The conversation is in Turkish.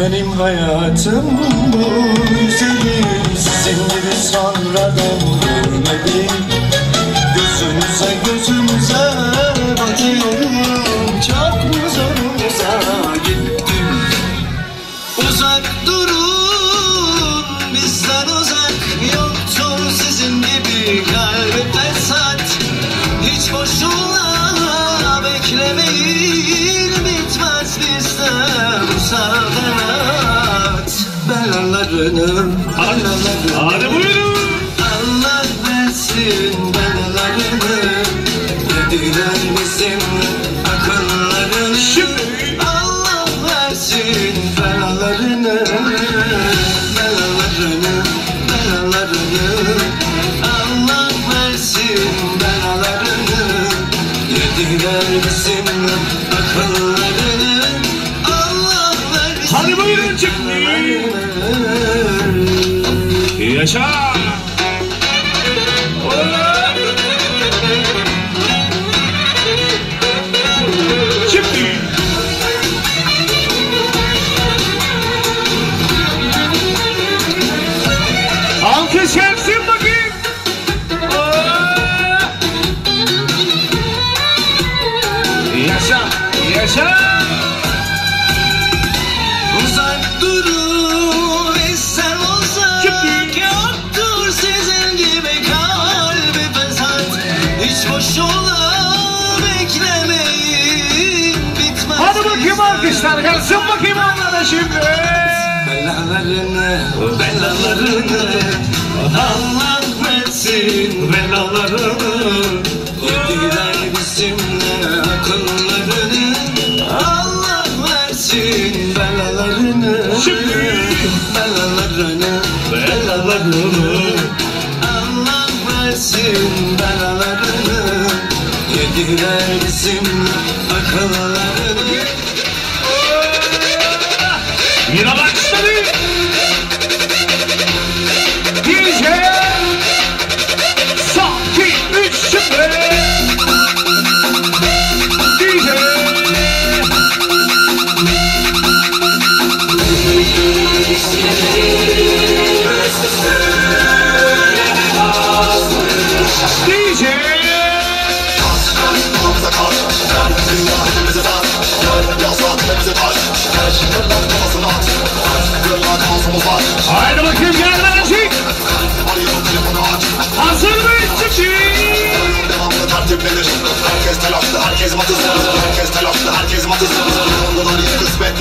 Benim hayatım bu güzelim Sizin gibi sonradan görmedim Gözünüze gözümüze bakıyorum Çok mu zorunuza gittim? Uzak durun saltanat Belalarını, belalarını Hadi buyurun. Allah versin belalarını. Yediler bizim akıllarını. Allah versin belalarını. Belalarını, belalarını belalarını Yaşa. Şimdi. Hiç boşuna beklemeyin Bitmez Hadi bakayım alkışlar gelsin bakayım onlara şimdi. Belalarını, belalarını Allah versin belalarını Yediler bizimle akıllarını Allah versin belalarını Şimdi. Belalarını, belalarını Allah versin belalarını Yediler bizimle akıllarını Yine Haydi bakayım gel lan tertiplenir Herkes telaşlı, herkes matızlı. Herkes telaşlı, herkes matızlı. Ondalar hiç kısmet